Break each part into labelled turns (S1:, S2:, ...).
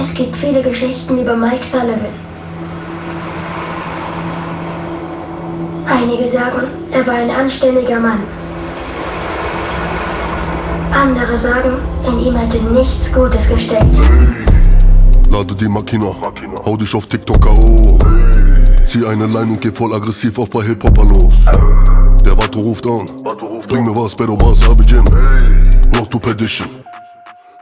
S1: Es gibt viele Geschichten über Mike Sullivan. Einige sagen, er war ein anständiger Mann. Andere sagen, in ihm hätte nichts Gutes gesteckt.
S2: Lade die Makina, hau dich auf TikTok AO. Zieh eine Line und geh voll aggressiv auf bei Hip-Hopper los. Der Vato ruft an, bring mir was, Bedo was, Abidjan. Noch du Perdition,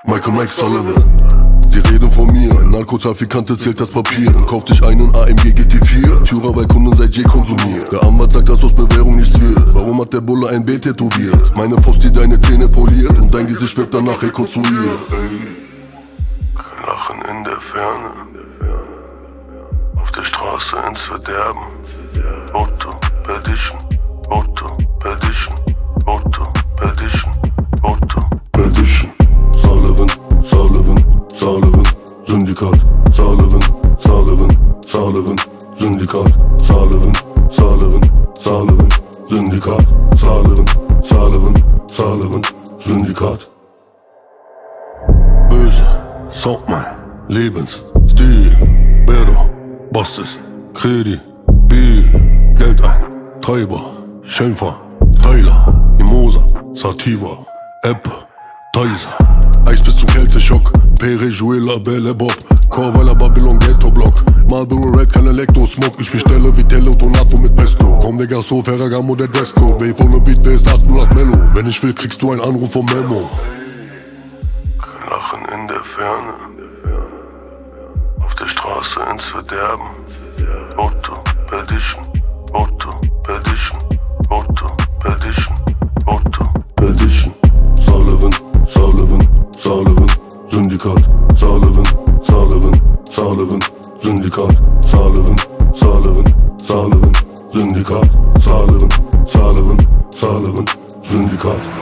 S2: Michael Mike Sullivan. Sie reden von mir, ein Narkotrafikant erzählt das Papier. Kauft dich einen AMG GT4, Türer, weil Kunden seit J konsumiert. Der Anwalt sagt, dass aus Bewährung nichts wird. Warum hat der Bulle ein B tätowiert? Meine Faust, die deine Zähne poliert und dein Gesicht wird danach rekonstruiert. Kein Lachen in der Ferne, auf der Straße ins Verderben. Zündikal Sağlığın Sağlığın Sağlığın. Zündikal Sağlığın Sağlığın Sağlığın. Zündikal Sağlığın Sağlığın Sağlığın. Zündikal Böse Sokman Lebens Stil. Bero Basses. Kredi Bil Geld ein Treiber Schäfer Tyler Imosa Sativa. App Tyser Pere, Juela, Belle, Bob, Corvalla, Babylon, Ghetto Block, Marlboro Red, kein Elektro-Smoke, ich bestelle wie Teledonato mit Pesto, komm Digga, so Ferragamo, der Dresscode, Wave ohne Beat, der ist 808 Mello, wenn ich will, kriegst du einen Anruf vom Memo. Lachen in der Ferne, auf der Straße ins Verderben, Syndikat, Sullivan, Sullivan, Sullivan, Syndikat, Sullivan, Sullivan, Sullivan, Syndikat, Sullivan, Sullivan, Sullivan, Syndikat.